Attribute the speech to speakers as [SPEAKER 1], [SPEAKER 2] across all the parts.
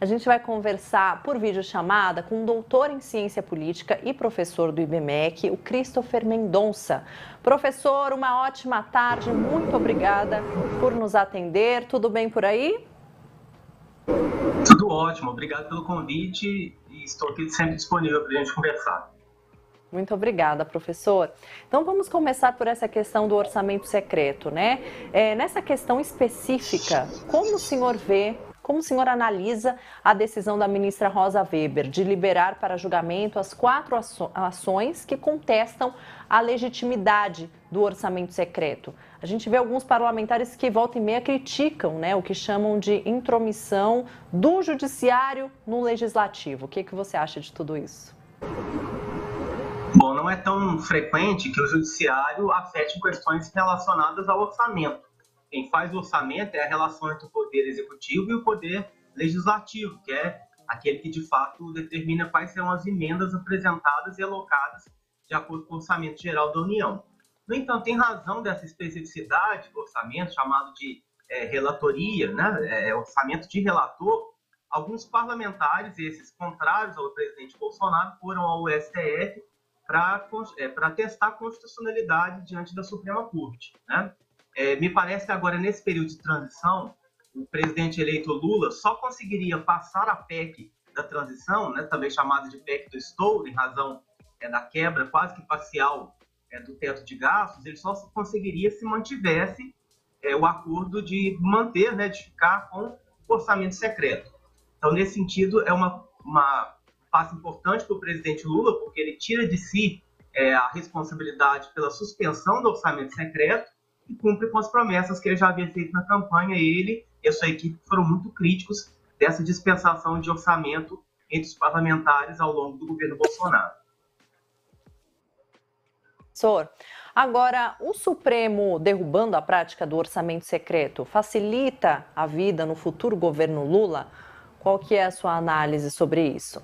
[SPEAKER 1] A gente vai conversar por videochamada com um doutor em ciência política e professor do IBMEC, o Christopher Mendonça. Professor, uma ótima tarde, muito obrigada por nos atender. Tudo bem por aí?
[SPEAKER 2] Tudo ótimo, obrigado pelo convite e estou aqui sempre disponível para a gente conversar.
[SPEAKER 1] Muito obrigada, professor. Então vamos começar por essa questão do orçamento secreto, né? É, nessa questão específica, como o senhor vê, como o senhor analisa a decisão da ministra Rosa Weber de liberar para julgamento as quatro ações que contestam a legitimidade do orçamento secreto? A gente vê alguns parlamentares que volta e meia criticam né, o que chamam de intromissão do judiciário no legislativo. O que, que você acha de tudo isso?
[SPEAKER 2] Bom, não é tão frequente que o judiciário afete questões relacionadas ao orçamento. Quem faz o orçamento é a relação entre o poder executivo e o poder legislativo, que é aquele que de fato determina quais serão as emendas apresentadas e alocadas de acordo com o orçamento geral da União. No entanto, em razão dessa especificidade do orçamento, chamado de é, relatoria, né, é, é orçamento de relator, alguns parlamentares, esses contrários ao presidente Bolsonaro, foram ao STF para é, testar a constitucionalidade diante da Suprema Corte. Né? É, me parece que agora, nesse período de transição, o presidente eleito Lula só conseguiria passar a PEC da transição, né, também chamada de PEC do estouro, em razão é, da quebra quase que parcial é, do teto de gastos, ele só conseguiria se mantivesse é, o acordo de manter, né, de ficar com o orçamento secreto. Então, nesse sentido, é uma, uma passo importante para o presidente Lula, porque ele tira de si é, a responsabilidade pela suspensão do orçamento secreto e cumpre com as promessas que ele já havia feito na campanha. Ele e a sua equipe foram muito críticos dessa dispensação de orçamento entre os parlamentares ao longo do governo Bolsonaro.
[SPEAKER 1] Professor, agora o Supremo derrubando a prática do orçamento secreto facilita a vida no futuro governo Lula? Qual que é a sua análise sobre isso?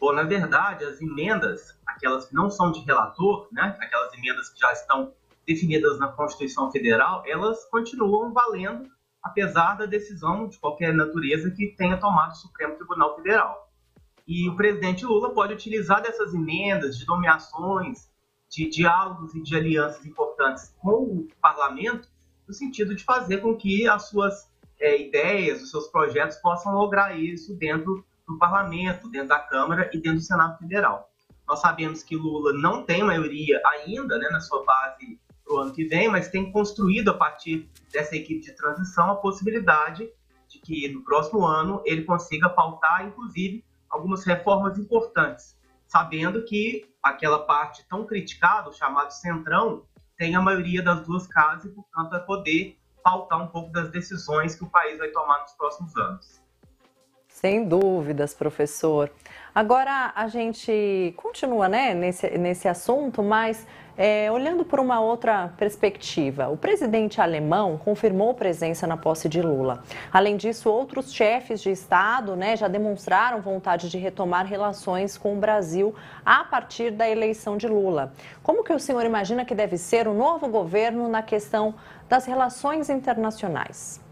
[SPEAKER 2] Bom, na verdade, as emendas, aquelas que não são de relator, né, aquelas emendas que já estão definidas na Constituição Federal, elas continuam valendo, apesar da decisão de qualquer natureza que tenha tomado o Supremo Tribunal Federal. E o presidente Lula pode utilizar dessas emendas, de nomeações, de diálogos e de alianças importantes com o parlamento, no sentido de fazer com que as suas é, ideias, os seus projetos possam lograr isso dentro do parlamento, dentro da Câmara e dentro do Senado Federal. Nós sabemos que Lula não tem maioria ainda né, na sua base para o ano que vem, mas tem construído a partir dessa equipe de transição a possibilidade de que no próximo ano ele consiga pautar, inclusive, algumas reformas importantes, sabendo que aquela parte tão criticada, o chamado centrão, tem a maioria das duas casas e, portanto, vai poder pautar um pouco das decisões que o país vai tomar nos próximos anos.
[SPEAKER 1] Sem dúvidas, professor. Agora a gente continua né, nesse, nesse assunto, mas é, olhando por uma outra perspectiva, o presidente alemão confirmou presença na posse de Lula. Além disso, outros chefes de Estado né, já demonstraram vontade de retomar relações com o Brasil a partir da eleição de Lula. Como que o senhor imagina que deve ser o novo governo na questão das relações internacionais?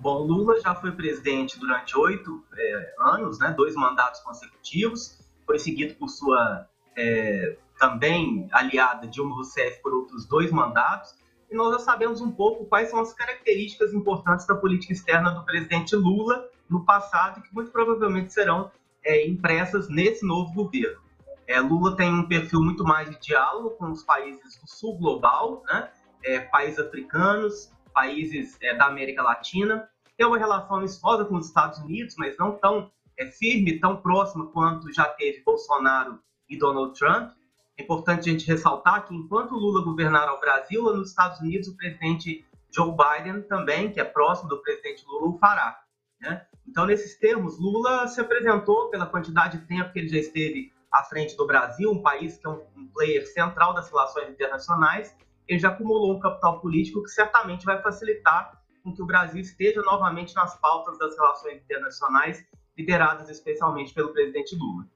[SPEAKER 2] Bom, Lula já foi presidente durante oito é, anos, né, dois mandatos consecutivos, foi seguido por sua é, também aliada Dilma Rousseff por outros dois mandatos, e nós já sabemos um pouco quais são as características importantes da política externa do presidente Lula no passado, que muito provavelmente serão é, impressas nesse novo governo. É, Lula tem um perfil muito mais de diálogo com os países do sul global, né, é, países africanos, países é, da América Latina, tem uma relação amistosa com os Estados Unidos, mas não tão é, firme, tão próxima quanto já teve Bolsonaro e Donald Trump. É importante a gente ressaltar que enquanto Lula governar ao Brasil, nos Estados Unidos, o presidente Joe Biden também, que é próximo do presidente Lula, o fará. Né? Então, nesses termos, Lula se apresentou pela quantidade de tempo que ele já esteve à frente do Brasil, um país que é um player central das relações internacionais, ele já acumulou um capital político que certamente vai facilitar com que o Brasil esteja novamente nas pautas das relações internacionais, lideradas especialmente pelo presidente Lula.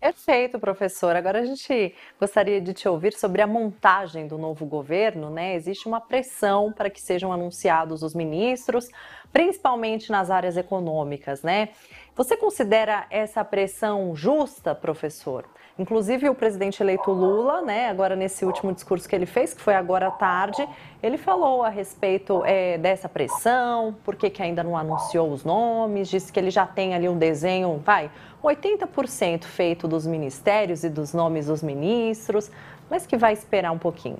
[SPEAKER 1] Perfeito, professor. Agora a gente gostaria de te ouvir sobre a montagem do novo governo, né? Existe uma pressão para que sejam anunciados os ministros, principalmente nas áreas econômicas, né? Você considera essa pressão justa, professor? Inclusive o presidente eleito Lula, né, agora nesse último discurso que ele fez, que foi agora à tarde, ele falou a respeito é, dessa pressão, por que, ainda não anunciou os nomes, disse que ele já tem ali um desenho, vai, 80% feito dos ministérios e dos nomes dos ministros, mas que vai esperar um pouquinho.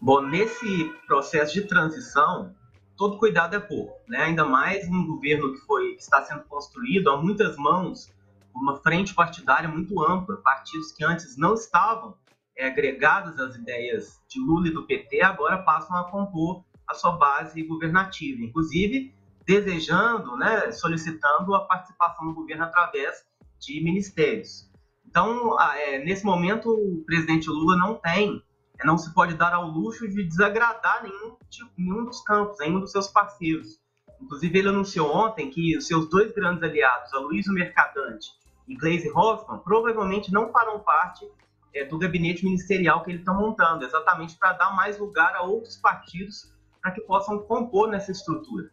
[SPEAKER 2] Bom, nesse processo de transição, todo cuidado é pouco, né? Ainda mais um governo que foi que está sendo construído a muitas mãos uma frente partidária muito ampla, partidos que antes não estavam é, agregados às ideias de Lula e do PT, agora passam a compor a sua base governativa, inclusive desejando, né, solicitando a participação no governo através de ministérios. Então, é, nesse momento, o presidente Lula não tem, é, não se pode dar ao luxo de desagradar nenhum, tipo, nenhum dos campos, nenhum dos seus parceiros. Inclusive, ele anunciou ontem que os seus dois grandes aliados, a Luiz Mercadante e Gleisi Hoffmann provavelmente não farão parte é, do gabinete ministerial que ele está montando, exatamente para dar mais lugar a outros partidos para que possam compor nessa estrutura.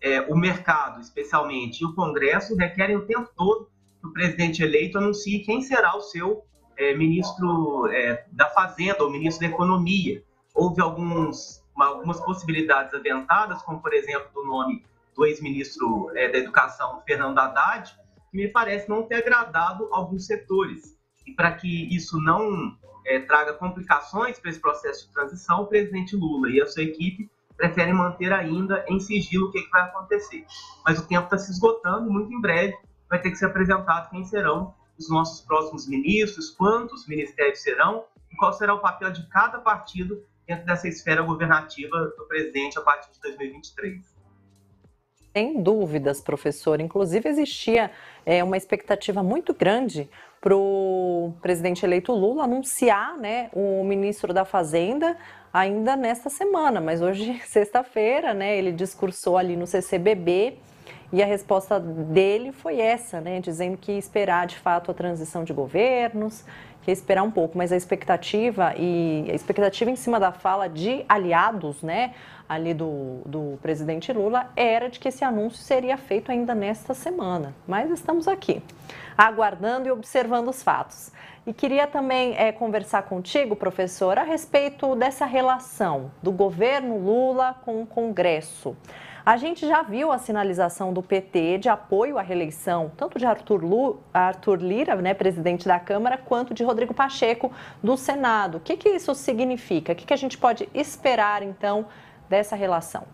[SPEAKER 2] É, o mercado, especialmente, e o Congresso requerem o tempo todo que o presidente eleito anuncie quem será o seu é, ministro é, da Fazenda ou ministro da Economia. Houve alguns, algumas possibilidades aventadas, como, por exemplo, o nome do ex-ministro é, da Educação, Fernando Haddad, que me parece não ter agradado alguns setores. E para que isso não é, traga complicações para esse processo de transição, o presidente Lula e a sua equipe preferem manter ainda em sigilo o que, que vai acontecer. Mas o tempo está se esgotando e muito em breve vai ter que ser apresentado quem serão os nossos próximos ministros, quantos ministérios serão e qual será o papel de cada partido dentro dessa esfera governativa do presidente a partir de 2023.
[SPEAKER 1] Sem dúvidas, professor. Inclusive, existia é, uma expectativa muito grande para o presidente eleito Lula anunciar né, o ministro da Fazenda ainda nesta semana, mas hoje, sexta-feira, né, ele discursou ali no CCBB e a resposta dele foi essa, né, dizendo que esperar de fato a transição de governos, que ia esperar um pouco, mas a expectativa e a expectativa em cima da fala de aliados, né, ali do, do presidente Lula era de que esse anúncio seria feito ainda nesta semana. Mas estamos aqui, aguardando e observando os fatos. E queria também é, conversar contigo, professor, a respeito dessa relação do governo Lula com o Congresso. A gente já viu a sinalização do PT de apoio à reeleição, tanto de Arthur, Lu, Arthur Lira, né, presidente da Câmara, quanto de Rodrigo Pacheco, do Senado. O que, que isso significa? O que, que a gente pode esperar, então, dessa relação?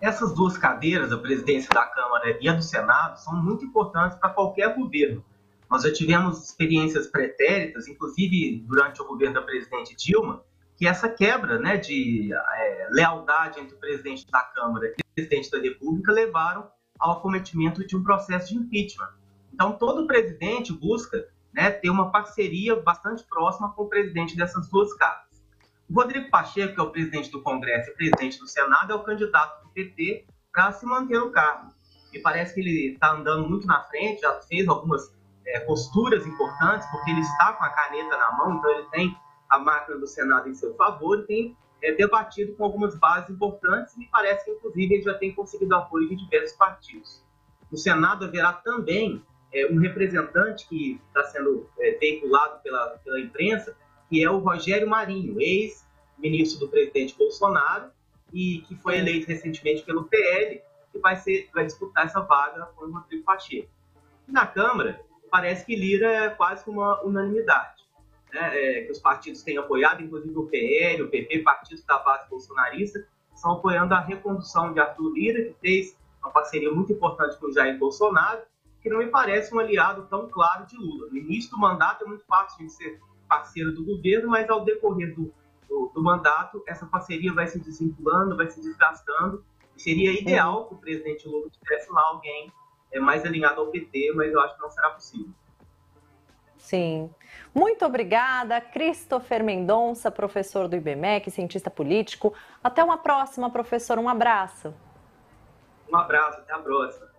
[SPEAKER 2] Essas duas cadeiras, a presidência da Câmara e a do Senado, são muito importantes para qualquer governo. Nós já tivemos experiências pretéritas, inclusive durante o governo da presidente Dilma, que essa quebra né, de é, lealdade entre o presidente da Câmara e o presidente da República levaram ao acometimento de um processo de impeachment. Então, todo presidente busca né, ter uma parceria bastante próxima com o presidente dessas duas casas. O Rodrigo Pacheco, que é o presidente do Congresso e presidente do Senado, é o candidato do PT para se manter no cargo. E parece que ele está andando muito na frente, já fez algumas é, posturas importantes, porque ele está com a caneta na mão, então ele tem a máquina do Senado em seu favor e tem é, debatido com algumas bases importantes e me parece que, inclusive, ele já tem conseguido apoio de diversos partidos. No Senado haverá também é, um representante que está sendo é, veiculado pela, pela imprensa, que é o Rogério Marinho, ex-ministro do presidente Bolsonaro e que foi eleito recentemente pelo PL, que vai, ser, vai disputar essa vaga com o Rodrigo Pacheco. Na Câmara, parece que Lira é quase uma unanimidade. Né? É, que os partidos têm apoiado, inclusive o PL, o PP, partidos da base bolsonarista, estão apoiando a recondução de Arthur Lira, que fez uma parceria muito importante com o Jair Bolsonaro, que não me parece um aliado tão claro de Lula. No início do mandato é muito fácil de ser parceiro do governo, mas ao decorrer do, do, do mandato, essa parceria vai se desvinculando, vai se desgastando. Seria ideal que o presidente Lula tivesse lá alguém é, mais alinhado ao PT, mas eu acho que não será possível.
[SPEAKER 1] Sim. Muito obrigada, Christopher Mendonça, professor do IBMEC, cientista político. Até uma próxima, professor. Um abraço.
[SPEAKER 2] Um abraço, até a próxima.